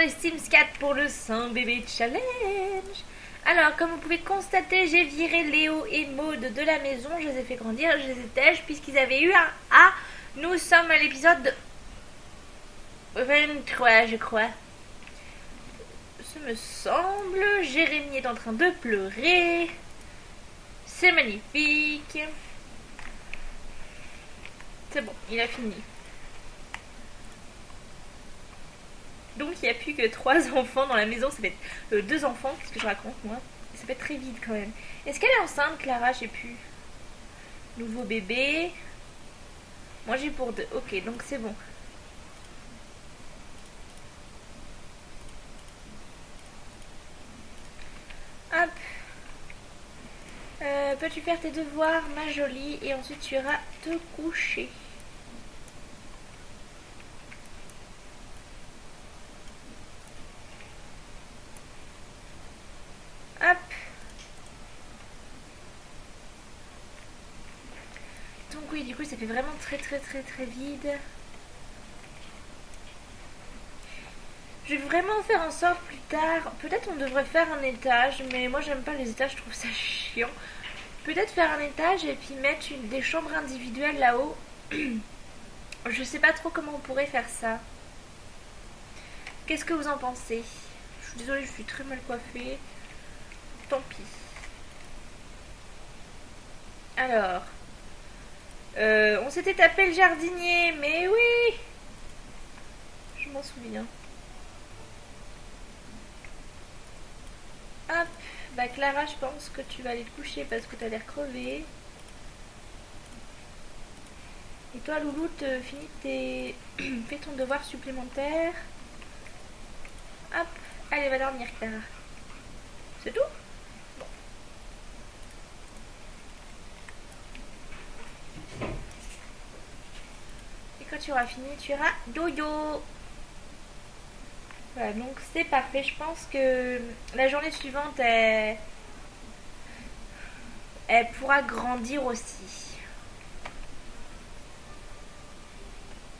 les Sims 4 pour le 100 bébé challenge. Alors, comme vous pouvez constater, j'ai viré Léo et Maude de la maison. Je les ai fait grandir, je les ai puisqu'ils avaient eu un A. Nous sommes à l'épisode 23, je crois. Ce me semble. Jérémy est en train de pleurer. C'est magnifique. C'est bon, il a fini. Donc il n'y a plus que trois enfants dans la maison. Ça fait euh, deux enfants, ce que je raconte moi? Ça fait très vite quand même. Est-ce qu'elle est enceinte, Clara? Je sais plus. Nouveau bébé. Moi j'ai pour deux. Ok, donc c'est bon. Hop. Euh, Peux-tu faire tes devoirs, ma jolie, et ensuite tu iras te coucher. Hop. Donc oui, du coup, ça fait vraiment très très très très vide. Je vais vraiment faire en sorte plus tard. Peut-être on devrait faire un étage, mais moi j'aime pas les étages, je trouve ça chiant. Peut-être faire un étage et puis mettre une, des chambres individuelles là-haut. je sais pas trop comment on pourrait faire ça. Qu'est-ce que vous en pensez? Je suis désolée, je suis très mal coiffée. Tant pis. Alors. Euh, on s'était tapé le jardinier, mais oui Je m'en souviens. Hop, bah Clara, je pense que tu vas aller te coucher parce que tu as l'air crevé. Et toi, Loulou, te finis tes... fais ton devoir supplémentaire. Hop, allez, va dormir, Clara. C'est tout Bon. Et quand tu auras fini, tu iras dodo. Voilà, donc c'est parfait. Je pense que la journée suivante, elle, pourra grandir aussi.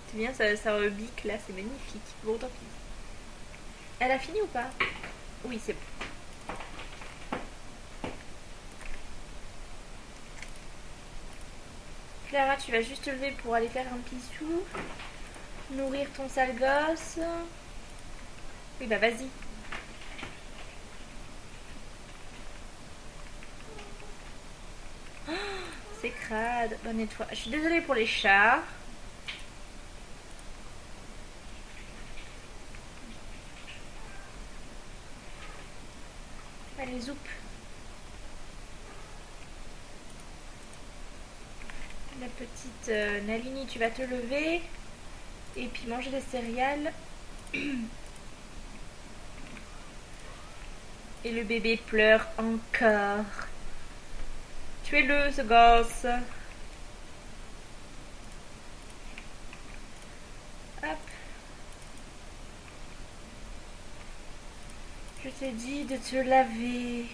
C'est bien, ça, ça rebique là, c'est magnifique. Bon, tant pis. Elle a fini ou pas? Oui, c'est bon. Clara, tu vas juste te lever pour aller faire un pissou. Nourrir ton sale gosse. Oui, bah vas-y. Oh, c'est crade. Bah nettoie. Je suis désolée pour les chats. Allez, zoup. La petite euh, Nalini, tu vas te lever. Et puis manger des céréales. Et le bébé pleure encore. Tuez-le, ce gosse. Hop. Je t'ai dit de te laver.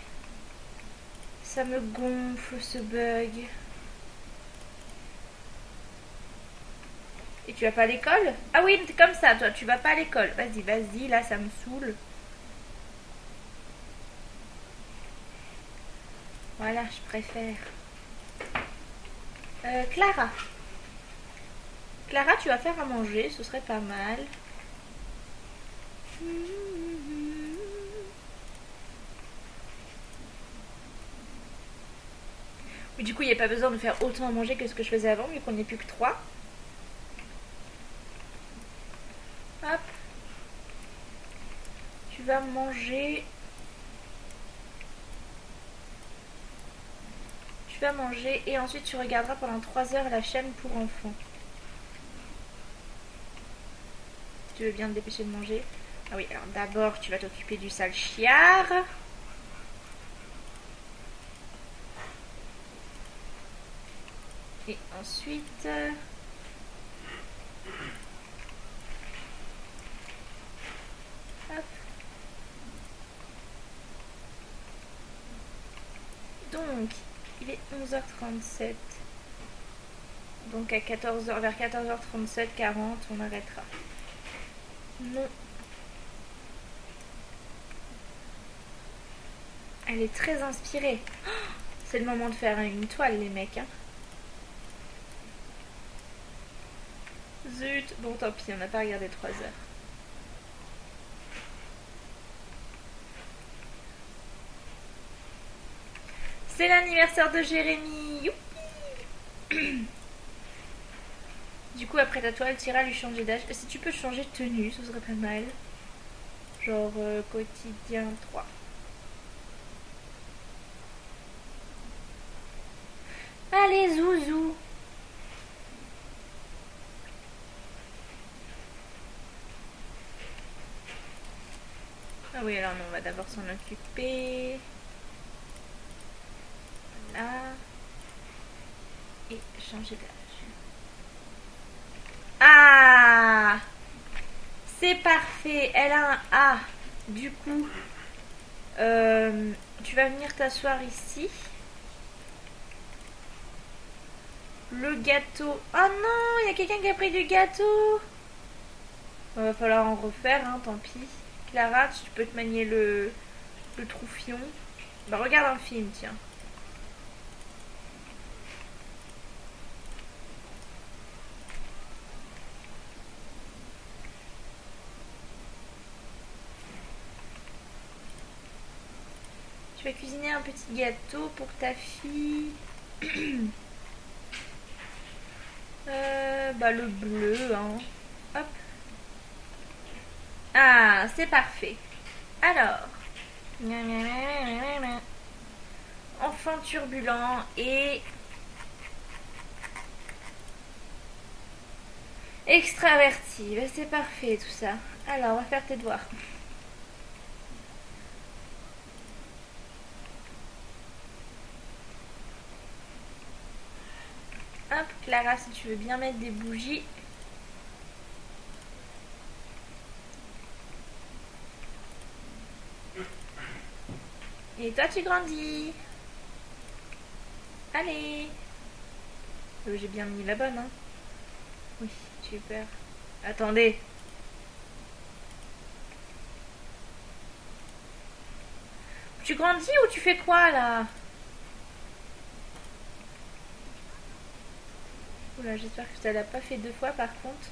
Ça me gonfle ce bug. Et tu vas pas à l'école? Ah oui, comme ça, toi. Tu vas pas à l'école. Vas-y, vas-y, là, ça me saoule. Voilà, je préfère. Euh, Clara. Clara, tu vas faire à manger, ce serait pas mal. Mais du coup, il n'y a pas besoin de faire autant à manger que ce que je faisais avant, vu qu'on n'est plus que trois. Hop. Manger Tu vas manger et ensuite tu regarderas pendant 3 heures la chaîne pour enfants. Tu veux bien te dépêcher de manger Ah oui, alors d'abord tu vas t'occuper du sale chiard. Et ensuite... Donc, il est 11h37. Donc vers 14h37, 40, on arrêtera. Non. Elle est très inspirée. C'est le moment de faire une toile, les mecs. Hein. Zut, bon tant pis, on n'a pas regardé 3 heures. C'est l'anniversaire de Jérémy. Youpi du coup, après ta toile, tu iras lui changer d'âge. Si tu peux changer de tenue, ce serait pas mal. Genre euh, quotidien 3. Allez, zouzou. Ah oui, alors on va d'abord s'en occuper. Voilà. Et changer d'âge. Ah C'est parfait. Elle a un A. Du coup, euh, tu vas venir t'asseoir ici. Le gâteau. Oh non, il y a quelqu'un qui a pris du gâteau. Va falloir en refaire, hein, tant pis. Clara, tu peux te manier le, le. Bah regarde un film, tiens. vais un petit gâteau pour ta fille. euh, bah le bleu, hein. Hop. Ah, c'est parfait. Alors. Enfant turbulent et extraverti. Bah, c'est parfait tout ça. Alors, on va faire tes devoirs. Hop, Clara, si tu veux bien mettre des bougies. Et toi, tu grandis. Allez. Euh, j'ai bien mis la bonne, hein. Oui, super. Attendez. Tu grandis ou tu fais quoi, là? Oula, j'espère que ça l'a pas fait deux fois par contre.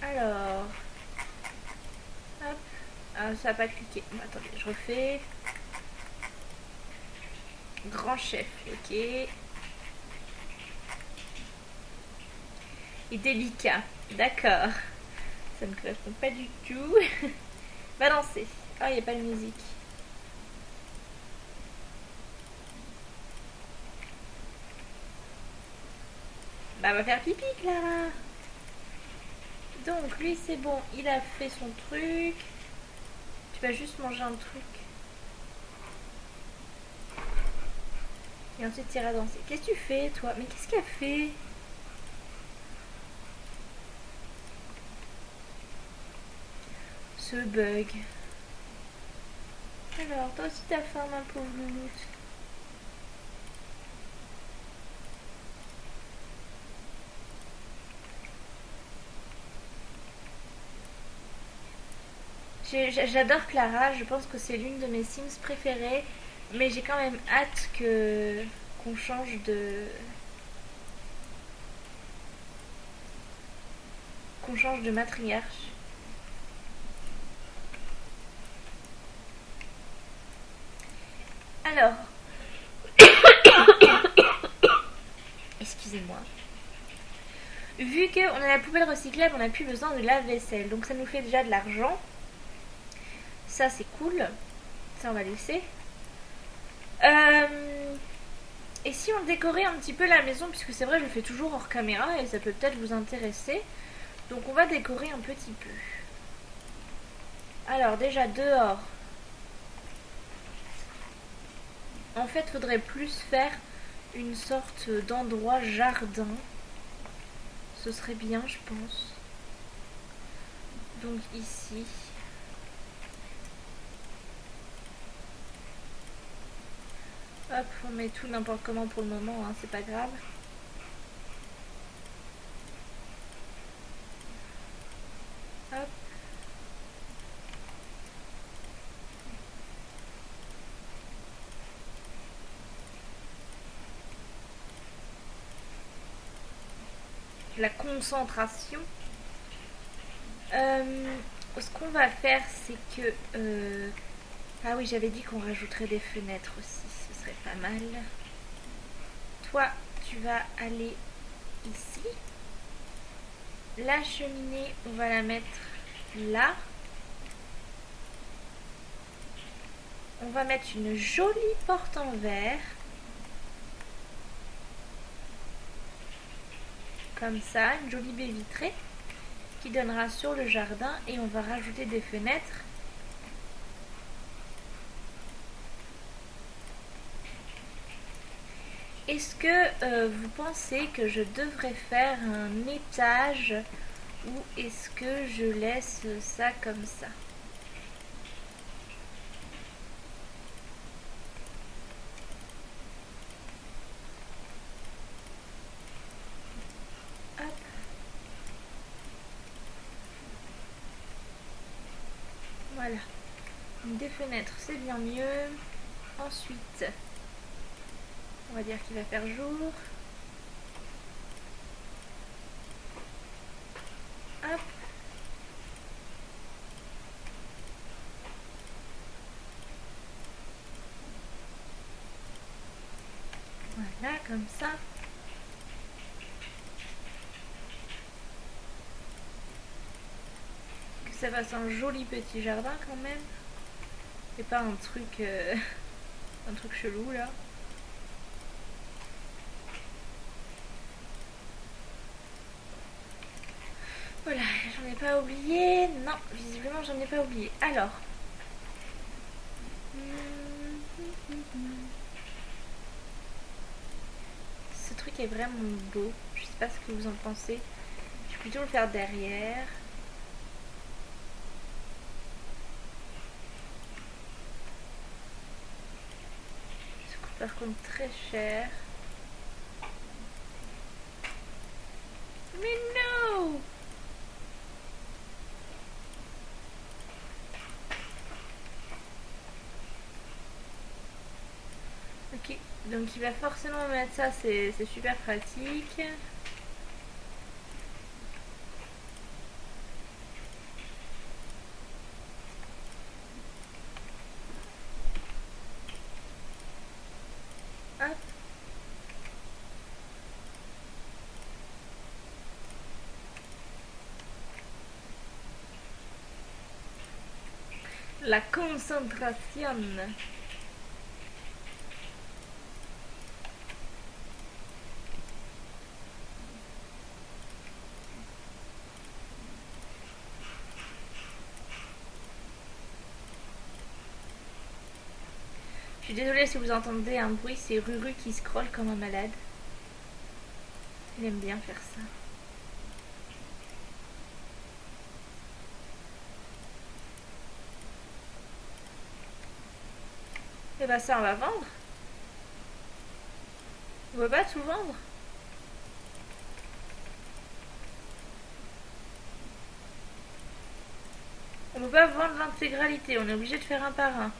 Alors. Hop. Ah, ça n'a pas cliqué. attendez, je refais. Grand chef, ok. Et délicat, d'accord. Ça ne correspond pas du tout. Va danser. Oh, il n'y a pas de musique. Bah, va faire pipi, Clara. Donc, lui, c'est bon. Il a fait son truc. Tu vas juste manger un truc. Et ensuite, tu iras danser. Qu'est-ce que tu fais, toi? Mais qu'est-ce qu'il a fait? Ce bug. Alors, toi aussi, t'as faim, ma pauvre louloute. J'adore Clara, je pense que c'est l'une de mes Sims préférées, mais j'ai quand même hâte que qu'on change de qu'on change de matriarche. Alors, excusez-moi. Vu qu'on a la poubelle recyclable, on n'a plus besoin de la vaisselle, donc ça nous fait déjà de l'argent. C'est cool. Ça, on va laisser. Euh, et si on décorait un petit peu la maison, puisque c'est vrai, je le fais toujours hors caméra et ça peut peut-être vous intéresser. Donc, on va décorer un petit peu. Alors, déjà dehors. En fait, faudrait plus faire une sorte d'endroit jardin. Ce serait bien, je pense. Donc ici. Hop, on met tout n'importe comment pour le moment, hein, c'est pas grave. Hop. La concentration. Euh, ce qu'on va faire, c'est que... Euh, ah oui, j'avais dit qu'on rajouterait des fenêtres aussi serait pas mal. Toi, tu vas aller ici. La cheminée, on va la mettre là. On va mettre une jolie porte en verre. Comme ça, une jolie baie vitrée qui donnera sur le jardin et on va rajouter des fenêtres. Est-ce que euh, vous pensez que je devrais faire un étage ou est-ce que je laisse ça comme ça? Voilà. Des fenêtres, c'est bien mieux. Ensuite, on va dire qu'il va faire jour. Hop. Voilà, comme ça. Que ça fasse un joli petit jardin quand même. Et pas un truc... euh, un truc chelou là. Voilà, j'en ai pas oublié. Non, visiblement j'en ai pas oublié. Alors. Ce truc est vraiment beau. Je sais pas ce que vous en pensez. Je vais plutôt le faire derrière. Ça coûte par contre très cher. Mais non Donc il va forcément mettre ça, c'est super pratique. La concentration. Suis désolée si vous entendez un bruit, c'est Ruru qui scrolle comme un malade. Il aime bien faire ça. Et bah ça on va vendre. On va pas tout vendre. On peut pas vendre l'intégralité, on est obligé de faire un par un.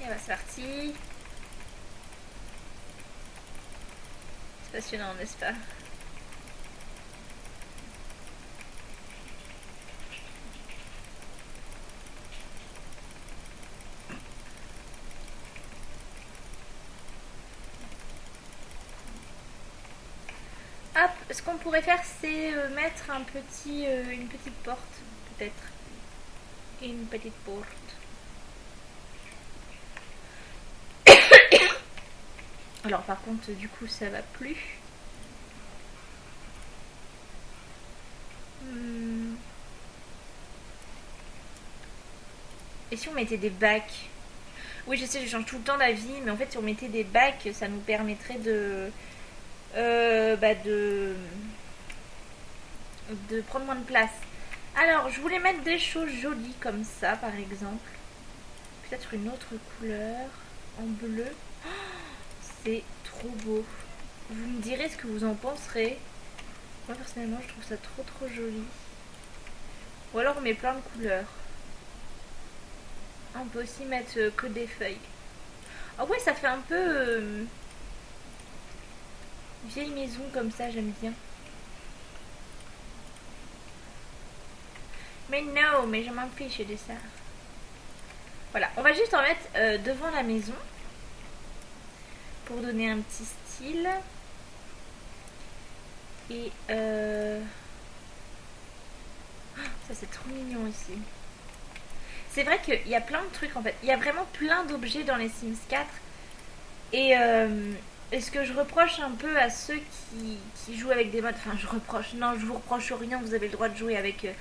Et c'est passionnant, n'est-ce pas? Hop, ce qu'on pourrait faire, c'est euh, mettre un petit, euh, une petite porte, peut-être. Une petite porte. Alors par contre, du coup, ça va plus. Hmm. Et si on mettait des bacs? Oui, je sais, je change tout le temps d'avis, mais en fait, si on mettait des bacs, ça nous permettrait de, euh, bah de, de prendre moins de place. Alors, je voulais mettre des choses jolies comme ça, par exemple. Peut-être une autre couleur en bleu. C'est trop beau. Vous me direz ce que vous en penserez. Moi, personnellement, je trouve ça trop trop joli. Ou alors, on met plein de couleurs. On peut aussi mettre euh, que des feuilles. Ah ouais, ça fait un peu euh, vieille maison comme ça, j'aime bien. Mais non, mais je m'en fiche de ça. Voilà, on va juste en mettre euh, devant la maison pour donner un petit style. Et euh... oh, ça c'est trop mignon ici. C'est vrai qu'il y a plein de trucs en fait. Il y a vraiment plein d'objets dans les Sims 4. Et, euh, et, ce que je reproche un peu à ceux qui, qui, jouent avec des modes, enfin je reproche, non je vous reproche rien, vous avez le droit de jouer avec, euh,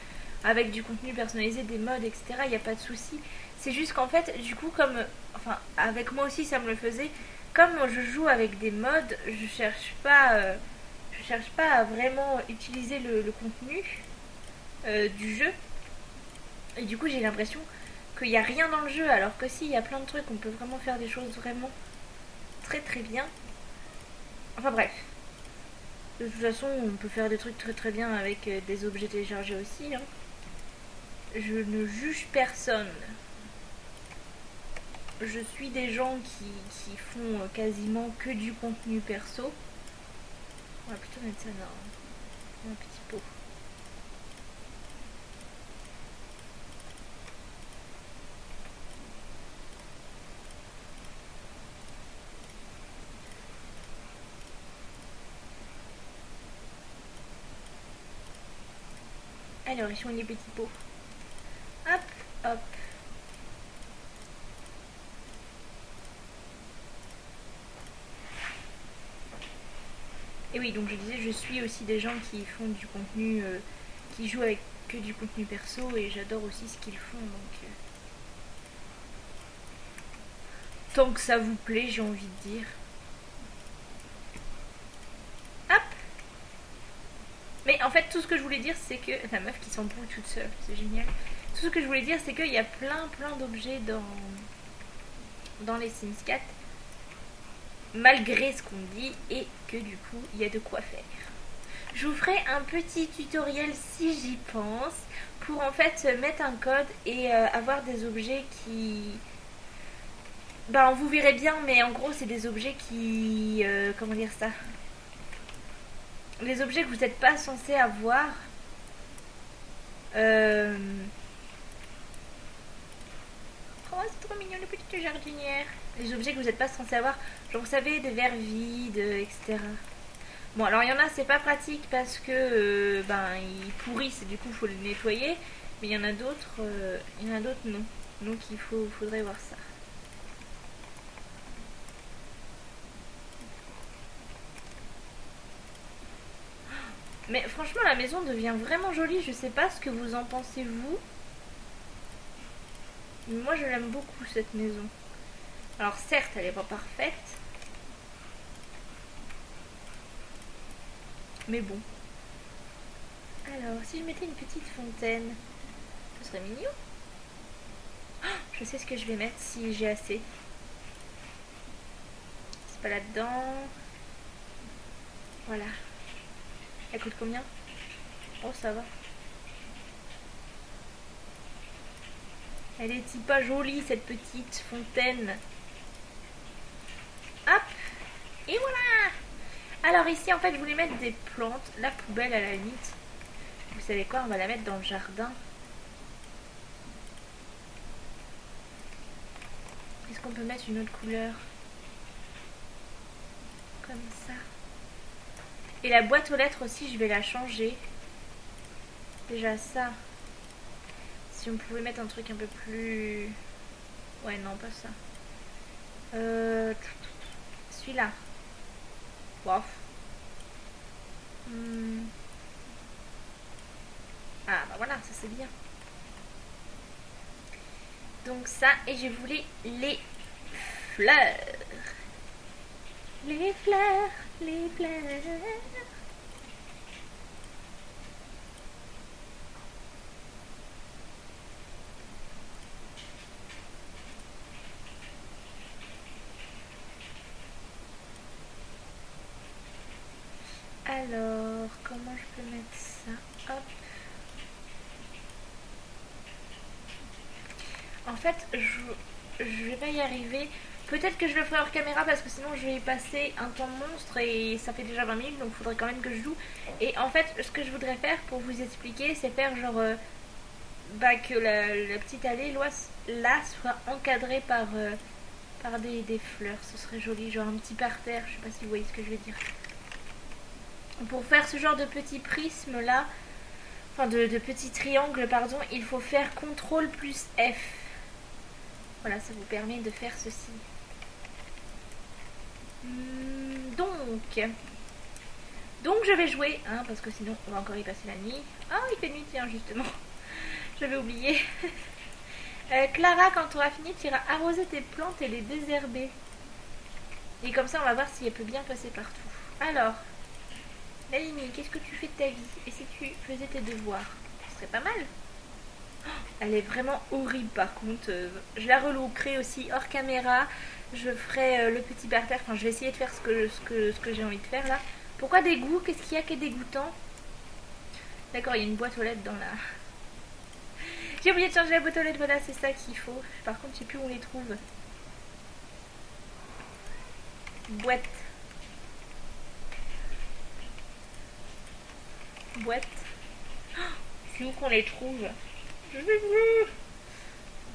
avec du contenu personnalisé, des modes, etc. Il n'y a pas de souci. C'est juste qu'en fait, du coup, comme, enfin avec moi aussi ça me le faisait, comme je joue avec des modes, je cherche pas, euh, cherche pas à vraiment utiliser le, le contenu euh, du jeu. Et du coup, j'ai l'impression qu'il n'y a rien dans le jeu, alors que si, il y a plein de trucs, on peut vraiment faire des choses vraiment très très bien. Enfin bref. De toute façon, on peut faire des trucs très très bien avec euh, des objets téléchargés aussi. Hein. Je ne juge personne. Je suis des gens qui, qui font euh, quasiment que du contenu perso. On va plutôt mettre ça dans un petit pot. Alors, ils sont les petits pots. Hop, hop. Et oui, donc je disais, je suis aussi des gens qui font du contenu, euh, qui jouent avec que du contenu perso et j'adore aussi ce qu'ils font. Donc, euh... tant que ça vous plaît, j'ai envie de dire. Mais en fait, tout ce que je voulais dire, c'est que. La meuf qui s'embrouille toute seule, c'est génial. Tout ce que je voulais dire, c'est qu'il y a plein, plein d'objets dans. dans les Sims 4, malgré ce qu'on dit, et que du coup, il y a de quoi faire. Je vous ferai un petit tutoriel si j'y pense, pour en fait mettre un code et euh, avoir des objets qui. Ben, vous verrez bien, mais en gros, c'est des objets qui. Euh, comment dire ça? Les objets que vous n'êtes pas censé avoir. Euh... Oh, c'est trop mignon, les petites jardinières. Les objets que vous n'êtes pas censé avoir. Genre, vous savez, des verres vides, etc. Bon, alors il y en a, c'est pas pratique parce que euh, ben ils pourrissent et du coup il faut les nettoyer. Mais il y en a d'autres, euh, il y en a d'autres non. Donc il faut, faudrait voir ça. Mais franchement, la maison devient vraiment jolie. Je sais pas ce que vous en pensez, vous. moi, je l'aime beaucoup, cette maison. Alors, certes, elle n'est pas parfaite. Mais bon. Alors, si je mettais une petite fontaine, ce serait mignon. Oh, je sais ce que je vais mettre si j'ai assez. C'est pas là-dedans. Voilà. Elle coûte combien? Oh, ça va. Elle est pas jolie, cette petite fontaine. Hop Et voilà Alors ici, en fait, je voulais mettre des plantes. La poubelle, à la limite. Vous savez quoi? On va la mettre dans le jardin. Est-ce qu'on peut mettre une autre couleur? Comme ça. Et la boîte aux lettres aussi, je vais la changer. Déjà ça. Si on pouvait mettre un truc un peu plus... Ouais, non, pas ça. Euh... Celui-là. Wow. Hmm. Ah, bah voilà, ça c'est bien. Donc ça, et je voulais les fleurs. Les fleurs les fleurs. Alors, comment je peux mettre ça? Hop. En fait, je, vais y arriver Peut-être que je le ferai hors caméra parce que sinon je vais passer un temps monstre et ça fait déjà 20 minutes donc il faudrait quand même que je joue. Et en fait ce que je voudrais faire pour vous expliquer c'est faire genre euh, bah, que la, petite allée là soit encadrée par, euh, par des, fleurs. Ce serait joli, genre un petit parterre, je sais pas si vous voyez ce que je veux dire. Pour faire ce genre de petit prisme là, enfin de, de petit triangle pardon, il faut faire CTRL plus F. Voilà, ça vous permet de faire ceci. Hmm, donc, donc je vais jouer, hein, parce que sinon on va encore y passer la nuit. Ah, il fait nuit, tiens, justement. J'avais oublié. Euh, Clara, quand tu auras fini, tu iras arroser tes plantes et les désherber. Et comme ça, on va voir si elle peut bien passer partout. Alors, Nalini, qu'est-ce que tu fais de ta vie? Et si tu faisais tes devoirs Ce serait pas mal. Oh, elle est vraiment horrible par contre. Euh, je la relookerai aussi hors caméra je ferai euh, le petit parterre. Enfin, je vais essayer de faire ce que, ce que, ce que j'ai envie de faire là. Pourquoi des goûts? Qu'est-ce qu'il y a qui est dégoûtant? D'accord, il y a une boîte aux lettres dans la... J'ai oublié de changer la boîte aux lettres, voilà, c'est ça qu'il faut. Par contre, je sais plus où on les trouve. Boîte. Boîte. Oh, c'est où qu'on les trouve Je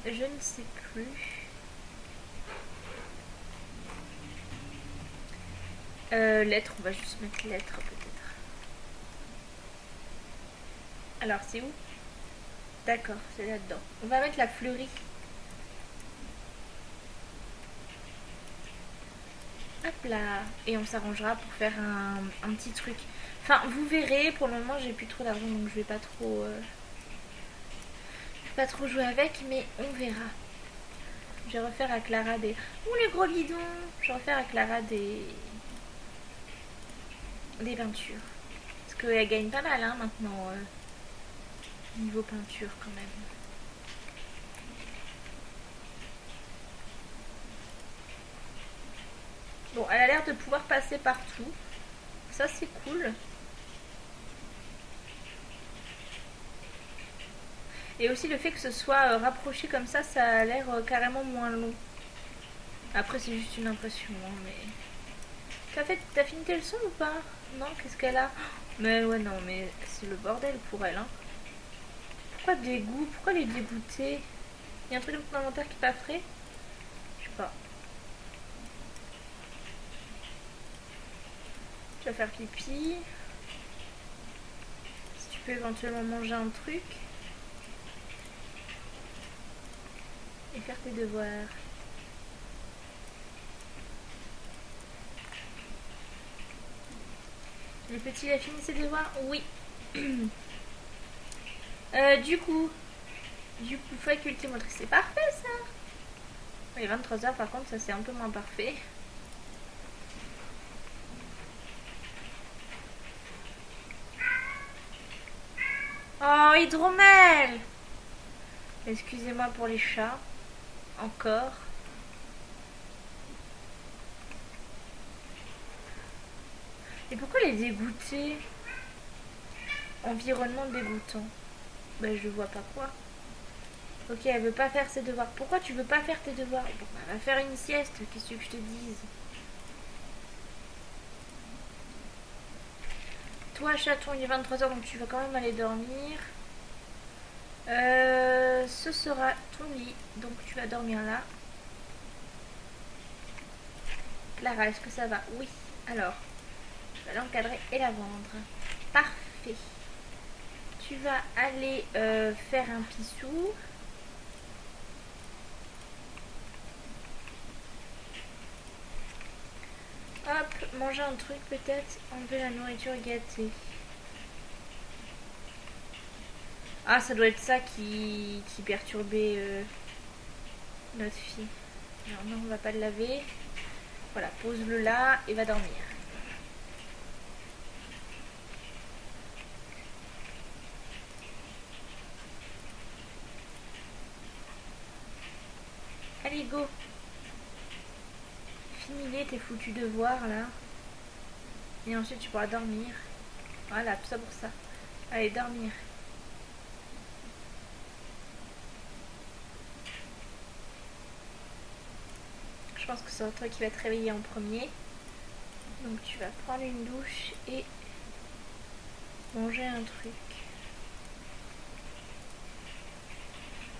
Je ne sais plus. Euh, lettres, on va juste mettre lettres peut-être. Alors, c'est où? D'accord, c'est là-dedans. On va mettre la fleurie. Hop là Et on s'arrangera pour faire un, petit truc. Enfin, vous verrez, pour le moment, j'ai plus trop d'argent, donc je vais pas trop... Euh, vais pas trop jouer avec, mais on verra. Je vais refaire à Clara des... Ouh, les gros bidons Je vais refaire à Clara des des peintures. Parce qu'elle gagne pas mal hein, maintenant, euh, niveau peinture quand même. Bon, elle a de pouvoir passer partout. Ça, c'est cool. Et aussi le fait que ce soit euh, rapproché comme ça, ça a l'air euh, carrément moins long. Après, c'est juste une impression, hein, mais... T'as fait... Fini tes leçons ou pas? Non, qu'est-ce qu'elle a? Mais ouais, non, mais c'est le bordel pour elle. Hein. Pourquoi dégoût Pourquoi les dégoûter? Il y a un truc dans ton inventaire qui est pas frais Je sais pas. Tu vas faire pipi. Si tu peux éventuellement manger un truc. Et faire tes devoirs. Le petit a fini ses devoirs? Oui. euh, du coup, du coup, faculté motrice, c'est parfait ça. Oui, 23 heures par contre, ça c'est un peu moins parfait. Oh, hydromel Excusez-moi pour les chats. Encore. Et pourquoi les dégoûter? Environnement dégoûtant. Ben je vois pas quoi. Ok, elle veut pas faire ses devoirs. Pourquoi tu veux pas faire tes devoirs? Bon, elle va faire une sieste, qu'est-ce que je te dise? Toi, chaton, il est 23h, donc tu vas quand même aller dormir. Euh, ce sera ton lit, donc tu vas dormir là. Clara, est-ce que ça va? Oui. Alors, je vais l'encadrer et la vendre. Parfait. Tu vas aller euh, faire un pissou. Hop, manger un truc peut-être, enlever la nourriture gâtée. Ah, ça doit être ça qui, qui perturbait euh, notre fille. Non, non, on va pas le laver. Voilà, pose-le là et va dormir. Allez, go Finis-les tes foutus devoirs, là. Et ensuite, tu pourras dormir. Voilà, tout ça pour ça. Allez, dormir. Je pense que c'est toi qui va te réveiller en premier. Donc tu vas prendre une douche et manger un truc.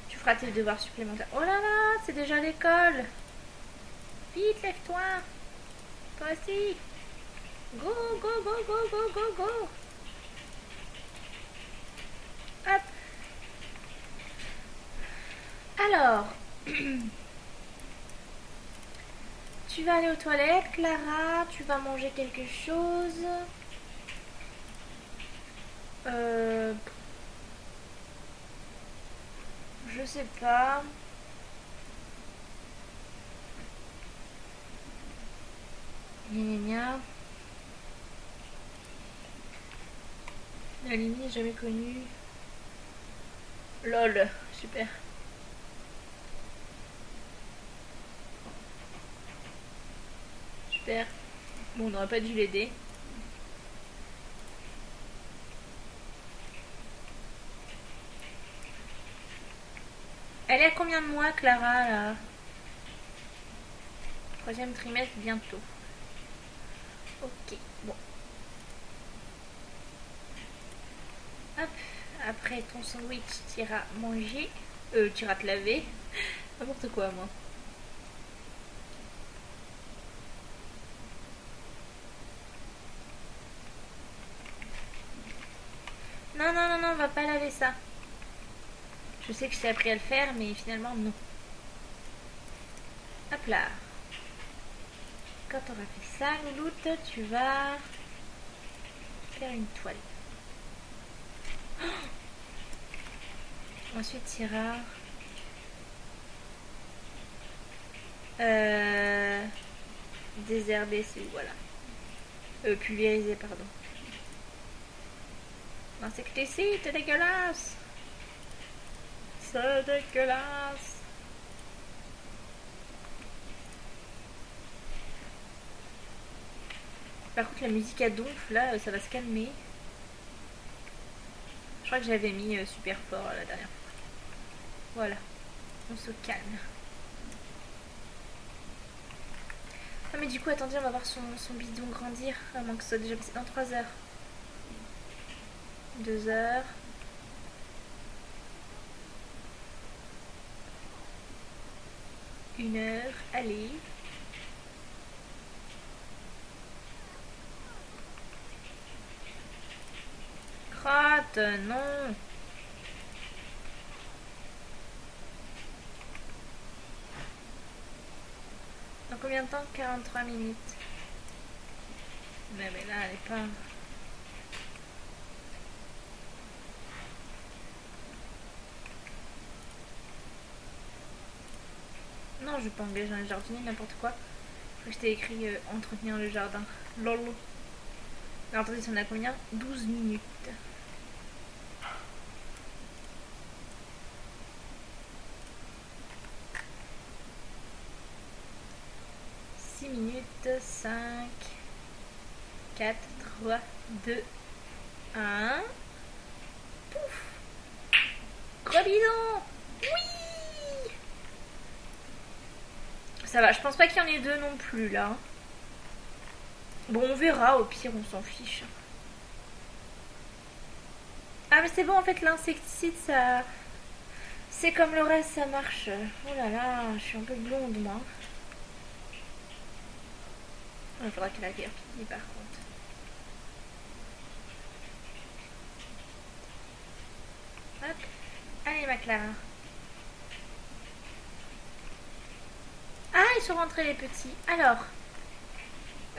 Tu feras tes devoirs supplémentaires. Oh là là, c'est déjà l'école. Vite, lève-toi. Aussi. Go, go, go, go, go, go, go. Hop. Alors, tu vas aller aux toilettes, Clara. Tu vas manger quelque chose. Euh, je sais pas. Gna. La limite jamais connue. LOL, super. Super. Bon, on n'aurait pas dû l'aider. Elle est à combien de mois, Clara, là? Troisième trimestre, bientôt. Ok, bon. Hop, après ton sandwich, tu iras manger. Euh, tu iras te laver. N'importe quoi, moi. Non, non, non, non, on va pas laver ça. Je sais que je t'ai appris à le faire, mais finalement, non. Hop là. Quand on aura fait ça, Louloute, tu vas faire une toile. Ensuite, tu iras... Euh, désherber, c'est voilà. Euh, pulvériser, pardon. Non, c'est dégueulasse. C'est dégueulasse. Par contre, la musique à donf, là, ça va se calmer. Je crois que j'avais mis euh, super fort la dernière fois. Voilà. On se calme. Ah mais du coup, attendez, on va voir son, son bidon grandir. À moins que ce soit déjà passé dans 3 heures. 2 heures. Une heure, allez. Crotte, non. Dans combien de temps? 43 minutes. Mais, mais là, elle est pas... Non, je vais pas engager un jardinier, n'importe quoi. Je t'ai écrit euh, entretenir le jardin. Lol. Alors attendez, ça en a combien? 12 minutes. Minutes, 5, 4, 3, 2, 1. Pouf Gros bidon Oui Ça va, je pense pas qu'il y en ait deux non plus là. Bon, on verra, au pire, on s'en fiche. Ah, mais c'est bon, en fait, l'insecticide, ça... C'est comme le reste, ça marche. Oh là là, je suis un peu blonde, moi. Il faudra qu'il aille dit par contre. Hop. Allez ma Clara. Ah, ils sont rentrés les petits. Alors.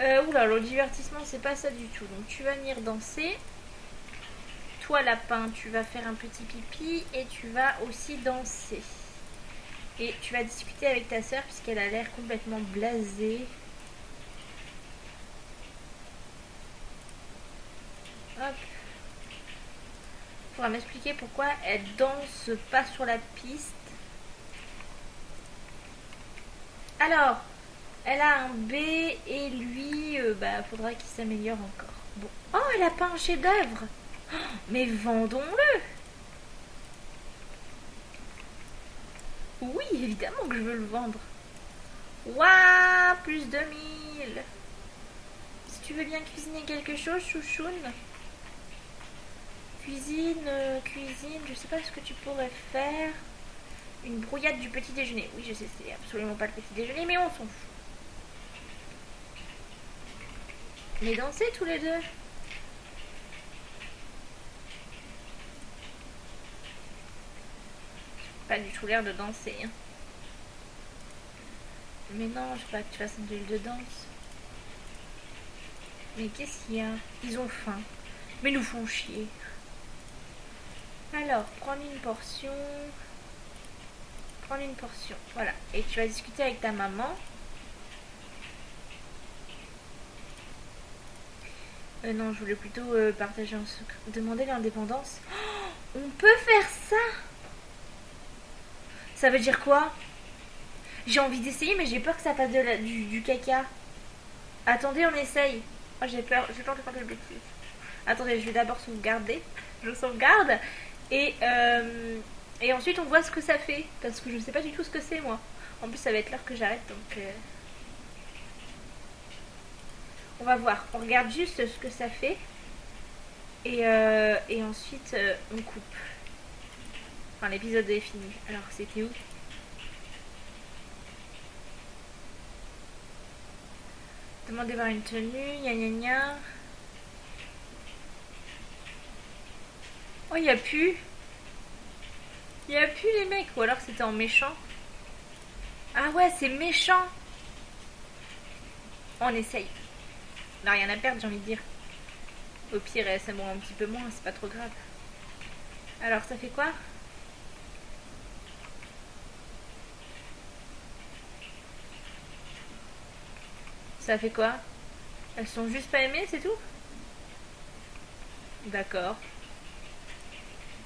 Euh, oula, le divertissement, c'est pas ça du tout. Donc tu vas venir danser. Toi, lapin, tu vas faire un petit pipi et tu vas aussi danser. Et tu vas discuter avec ta soeur puisqu'elle a l'air complètement blasée. Hop. M'expliquer pourquoi elle danse pas sur la piste. Alors, elle a un B et lui, euh, bah, faudra qu'il s'améliore encore. Bon. Oh, elle a pas un chef-d'œuvre. Oh, mais vendons-le. Oui, évidemment que je veux le vendre. Waouh Plus 2000 Si tu veux bien cuisiner quelque chose, chouchoune Cuisine, euh, cuisine, je sais pas ce que tu pourrais faire. Une brouillade du petit déjeuner. Oui, je sais, c'est absolument pas le petit déjeuner, mais on s'en fout. Mais danser tous les deux. Pas du tout l'air de danser. Hein. Mais non, je sais pas que tu fasses une duel de danse. Mais qu'est-ce qu'il y a? Ils ont faim. Mais nous font chier. Alors, prends une portion. Prends une portion. Voilà. Et tu vas discuter avec ta maman. Euh, non, je voulais plutôt euh, partager un secret. Demander l'indépendance. Oh, on peut faire ça? Ça veut dire quoi? J'ai envie d'essayer, mais j'ai peur que ça fasse de du, caca. Attendez, on essaye. Oh, j'ai peur, j'ai peur de faire des bêtises. Attendez, je vais d'abord sauvegarder. Je sauvegarde. Et, euh, et ensuite, on voit ce que ça fait. Parce que je ne sais pas du tout ce que c'est, moi. En plus, ça va être l'heure que j'arrête, donc... Euh, on va voir. On regarde juste ce que ça fait. Et, euh, et ensuite, on coupe. Enfin, l'épisode est fini. Alors, c'était où? Demandez voir une tenue, gna gna gna. Oh, il a plus. Il a plus les mecs. Ou alors c'était en méchant. Ah ouais, c'est méchant. On essaye. On rien à perdre, j'ai envie de dire. Au pire, ça mourra un petit peu moins, c'est pas trop grave. Alors, ça fait quoi? Ça fait quoi? Elles sont juste pas aimées, c'est tout? D'accord.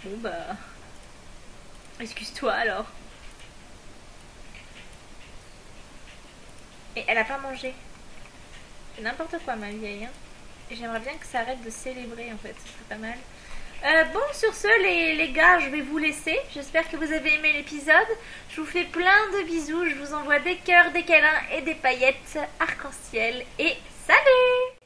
Bon bah... Excuse-toi alors. Et elle a pas mangé. N'importe quoi ma vieille. Hein. J'aimerais bien que ça arrête de célébrer en fait, ce serait pas mal. Euh, bon, sur ce, les, les, gars, je vais vous laisser. J'espère que vous avez aimé l'épisode. Je vous fais plein de bisous. Je vous envoie des cœurs, des câlins et des paillettes arc-en-ciel. Et salut